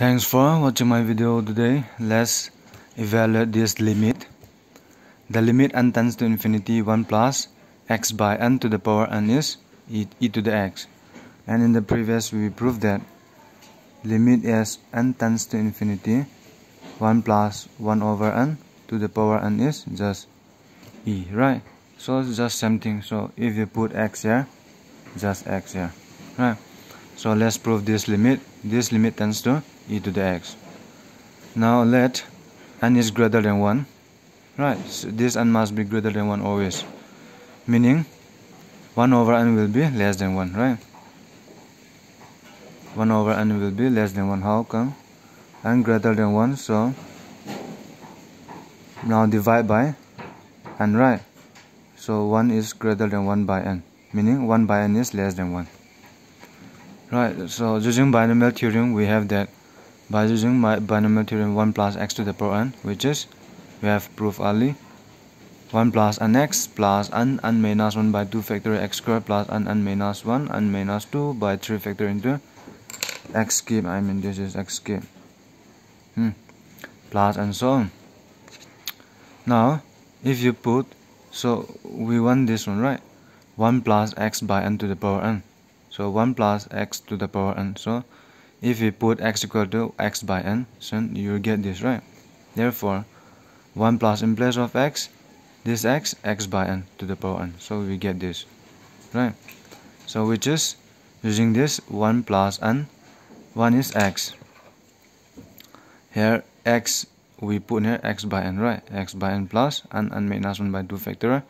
Thanks for watching my video today. Let's evaluate this limit. The limit n tends to infinity 1 plus x by n to the power n is e, e to the x. And in the previous we proved that limit as n tends to infinity 1 plus 1 over n to the power n is just e, right? So it's just same thing. So if you put x here, just x here, right? So let's prove this limit. This limit tends to e to the x. Now let n is greater than 1. Right, so this n must be greater than 1 always. Meaning 1 over n will be less than 1, right? 1 over n will be less than 1. How come? n greater than 1, so now divide by n, right? So 1 is greater than 1 by n, meaning 1 by n is less than 1. Right, so using binomial theorem, we have that by using my binomial theorem 1 plus x to the power n, which is we have proved early. 1 plus nx plus n n minus 1 by 2 factorial x squared plus n n minus 1 n minus 2 by 3 factor into x cube I mean this is x cube hmm. plus and so on. Now if you put so we want this one right? 1 plus x by n to the power n. So 1 plus x to the power n. So if we put x equal to x by n so you get this right? Therefore 1 plus in place of x this x x by n to the power n. So we get this right? So we just using this 1 plus n 1 is x. Here x we put here x by n right? x by n plus n n minus 1 by 2 factorial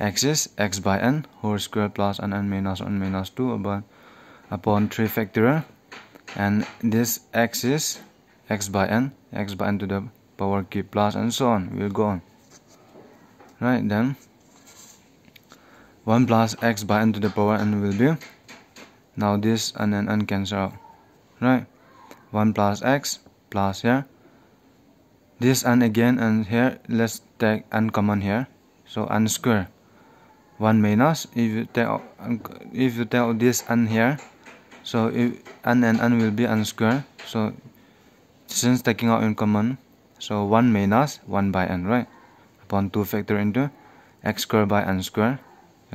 x is x by n whole square plus n n minus 1 minus 2 upon, upon 3 factorial and this x is x by n x by n to the power cube plus and so on. We'll go on. Right then. 1 plus x by n to the power n will be now this and n cancel out. Right? 1 plus x plus here. This n again and here. Let's take n common here. So n square. 1 minus if you take if you take this n here so if n and n will be n square. So since taking out in common so 1 minus 1 by n right? Upon 2 factor into x square by n square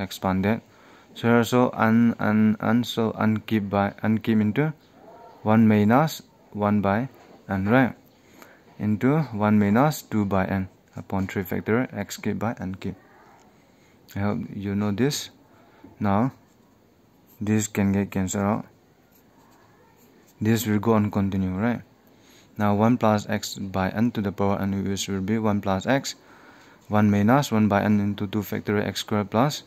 expanded. So here so n n n so n keep by n keep into 1 minus 1 by n right? Into 1 minus 2 by n upon 3 factor x cube by n cube I hope you know this. Now this can get cancelled out this will go on continue right? Now 1 plus x by n to the power n which will be 1 plus x. 1 minus 1 by n into 2 factorial x squared plus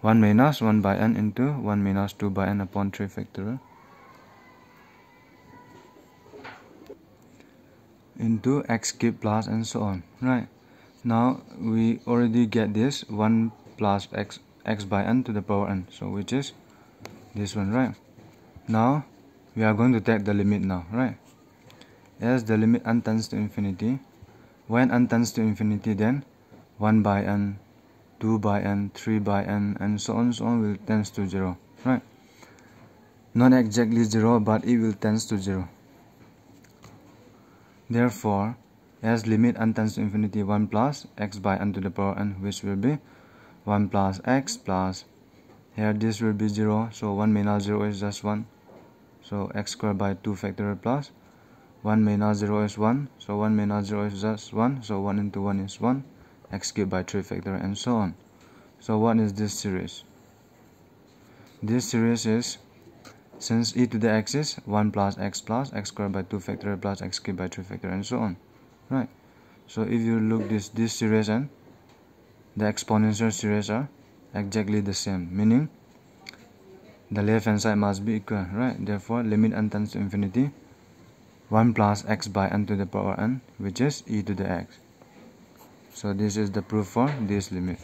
1 minus 1 by n into 1 minus 2 by n upon 3 factorial into x cube plus and so on right? Now we already get this 1 plus x x by n to the power n so which is this one right? Now we are going to take the limit now right? As the limit n tends to infinity. When n tends to infinity then 1 by n 2 by n 3 by n and so on so on will tends to 0 right? Not exactly 0 but it will tends to 0 therefore as limit n tends to infinity 1 plus x by n to the power n which will be 1 plus x plus here this will be 0 so 1 minus 0 is just 1 so x squared by 2 factorial plus 1 minus 0 is 1 so 1 minus 0 is just 1 so 1 into 1 is 1 x cubed by 3 factorial and so on. So what is this series? This series is since e to the x is 1 plus x plus x squared by 2 factorial plus x cubed by 3 factorial and so on. Right. So if you look this this series and the exponential series are exactly the same. Meaning the left hand side must be equal right? Therefore limit n tends to infinity. 1 plus x by n to the power n which is e to the x. So this is the proof for this limit